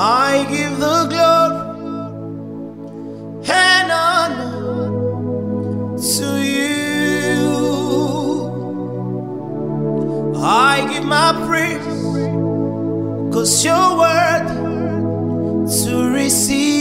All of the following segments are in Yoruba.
I give the glory and honor to you. I give my praise, cause you're worthy to receive.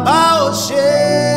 about shit.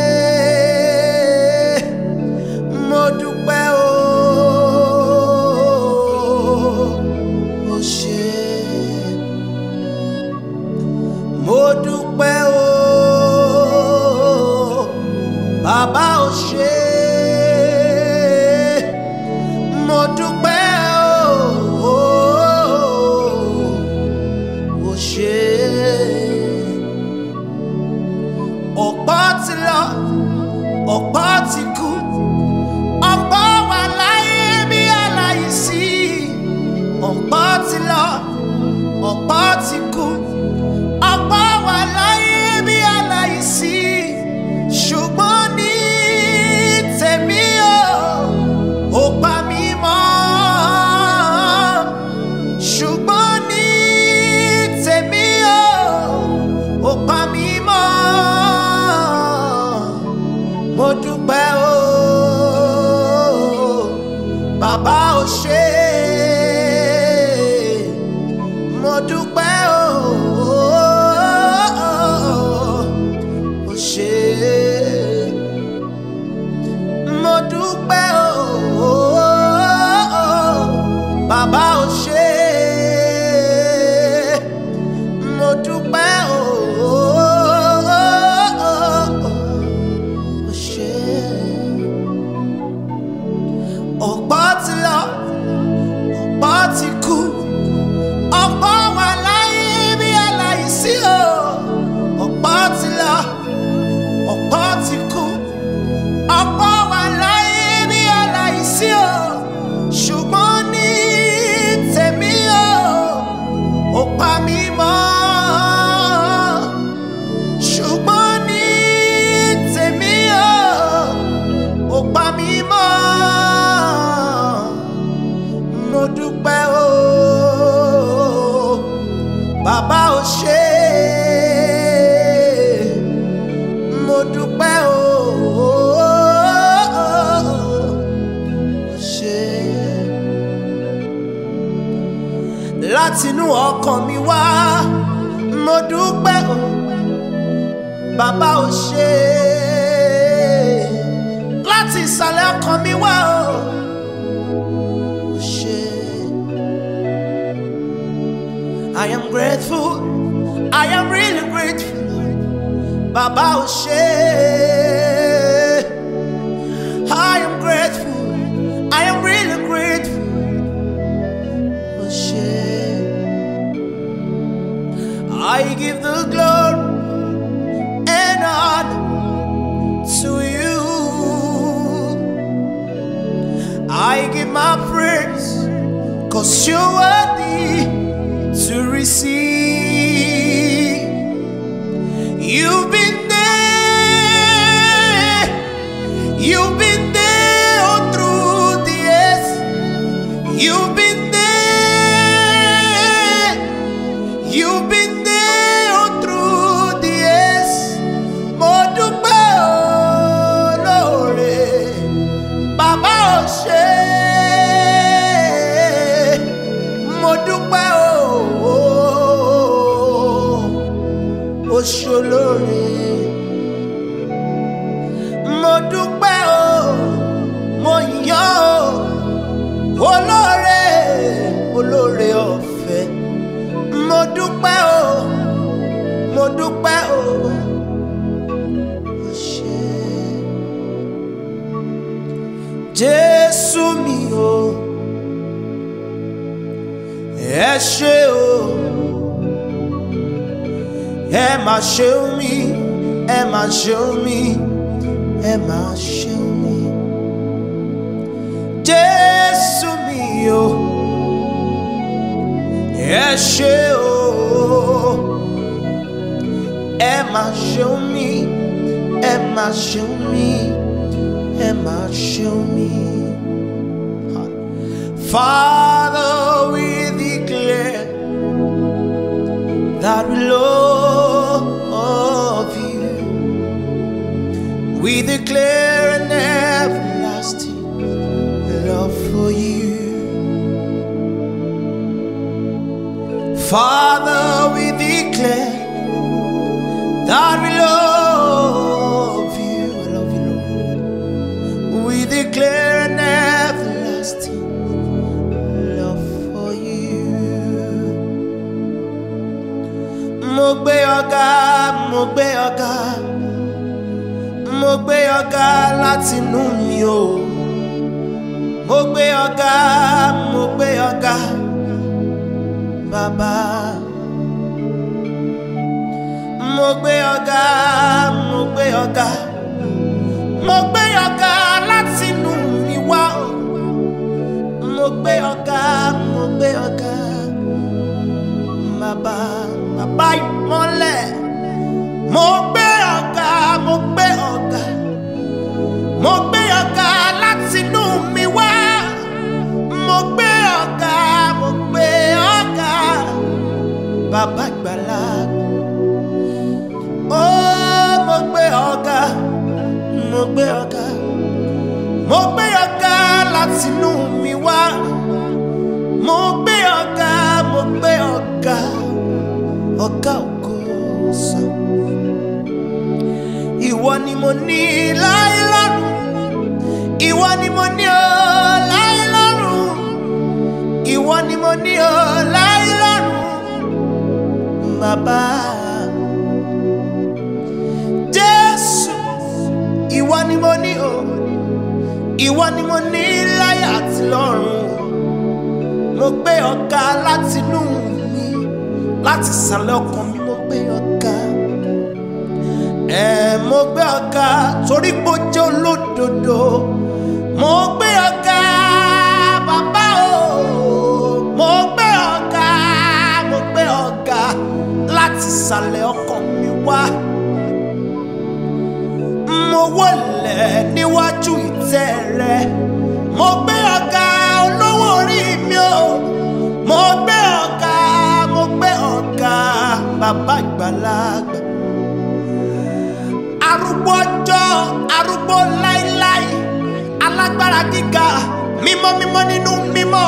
látinú ọkàn mi wá mo dúpẹ́ o bàbá ò ṣe láti ìsàlẹ̀ ọkàn mi wá o ṣe. I am grateful I am really grateful bàbá ò ṣe. my praise, cause you are worthy to receive. You've been ṣe o oh. ẹ má ṣe mí ẹ show me mi show oh. me, ẹ oh. ṣe o me mi má show oe mí ẹ show me, e mí se Father. declare an everlasting love for you. Father, we declare that we love you. I love you, Lord. We declare an everlasting love for you. Mo gbé ọ̀gá, mo gbé ọ̀gá. mo gbé ọ̀gá látinú mi o mo gbé ọ̀gá mo gbé ọ̀gá bàbá mo gbé ọ̀gá mo gbé ọ̀gá mo gbé ọ̀gá látinú mi wá mo gbé ọ̀gá mo gbé ọ̀gá bàbá bàbá ìmọ́lẹ̀ mo. bàbá gbàlá ó mo gbé ọ̀gá mo gbé ọ̀gá mo gbé ọ̀gá látinú mi wá mo gbé ọ̀gá mo gbé ọ̀gá ọ̀gá ògo sàn ìwọ ni mo ní láyé lọ́rùn ìwọ ni mo ní o láyé ìwọ ni mo ní o láyé bàbá. Jésù ìwọ ni mo ní o ìwọ ni mo ní láyé àti lọ́run mo gbé ọ̀gá láti inú mi láti sàlẹ̀ ọkàn mi mo gbé ọ̀gá ẹ mo gbé ọ̀gá torí pé ó jẹ́ olódodo mo gbé ọ̀gá. wọlẹ̀ níwájú ìtẹ́ rẹ mo gbé ọ̀gá olówó orí mi o mo gbé ọ̀gá mo gbé ọ̀gá bàbá àgbàlagbà arúgbó ọjọ́ arúgbó láíláí alágbára gíga mímọ́ mímọ́ nínú mímọ́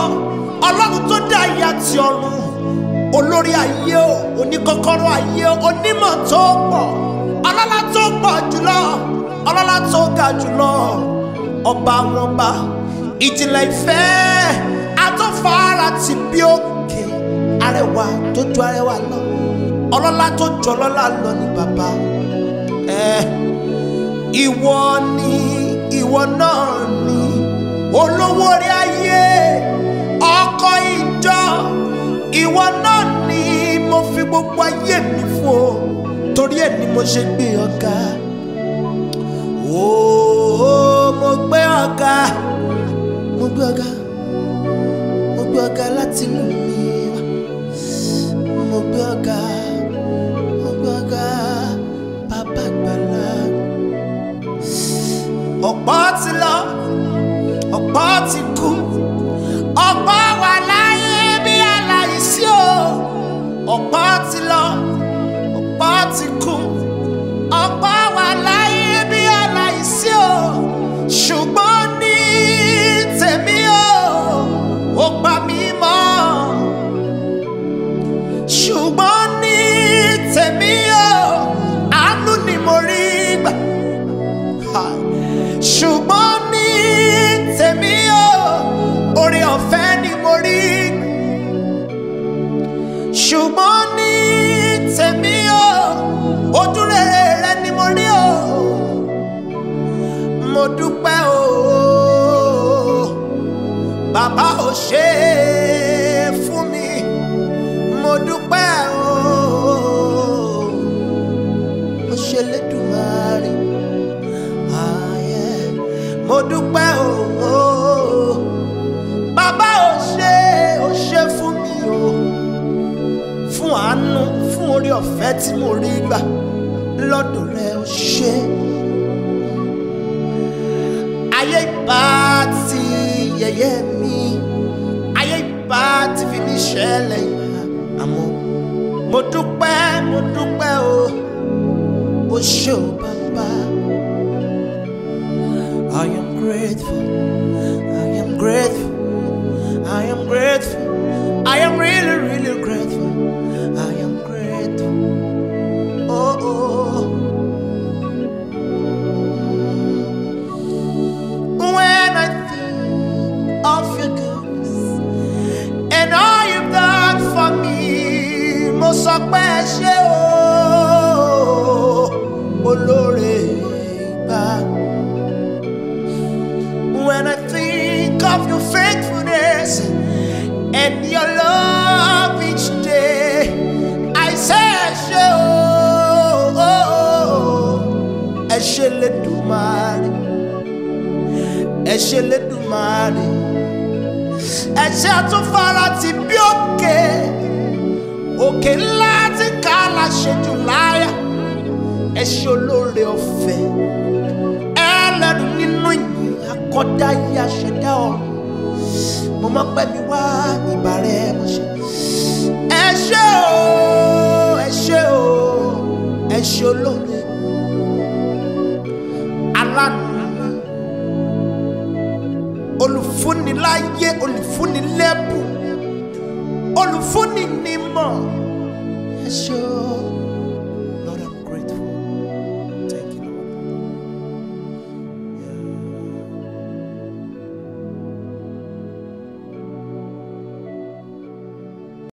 ọlọ́run tó dá ayé àti ọ̀run olórí ayé o oníkọ́kọ́rọ́ ayé o onímọ̀ tó pọ̀ ọlọ́lá tó pọ̀ jùlọ ọlọ́lá tó ga jùlọ ọba wọn bá ìjìnlẹ̀ ìfẹ́ àtọ́fàárà ti bí òkè arẹwà tó ju arẹwà lọ ọlọ́lá tó ju lọ ni bàbá ẹ ìwọ ni ìwọ náà ni olówó orí ayé ọkọ ìjọ ìwọ náà ni mo fi gbogbo ayé mi fún torí ẹ̀ ni mo ṣe gbé ọ̀gá ooo mo gbé ọ̀gá mo gbé ọ̀gá mo gbé ọ̀gá láti inú mi mo gbé ọ̀gá mo gbé ọ̀gá bàbá gbàlá ọ̀pọ̀ ti lọ ọ̀pọ̀ ti kú ọ̀pọ̀. ṣùgbọ́n ní tèmi o oore ọ̀fẹ́ ni mo rí ṣùgbọ́n ní tèmi o ojú rere rẹ ni mo rí o mo dúpẹ́ o bàbá ò ṣe tí mo rí gbà lọ́dọ̀ rẹ ó ṣe. ayé ìbá ti yẹ̀yẹ́ mi ayé ìbá ti fi mí ṣẹlẹ̀ ìgbà àmọ́ mo dúpẹ́ mo dúpẹ́ o ó ṣe o bàbá. I am grateful, I am grateful, I am grateful, I am really really. ṣe olóore ọ̀fẹ́ ẹlẹ́nu nínú ìyìn akọ́dá yìí aṣẹ̀dá ọ̀run mo máa pẹ́ mi wá ìbà rẹ mo ṣe. ẹ ṣé o ẹ ṣé o ẹ ṣé olóore alánú olùfúniláyé olùfúnilẹ́bù olùfúnìnímọ̀ ẹ ṣé o.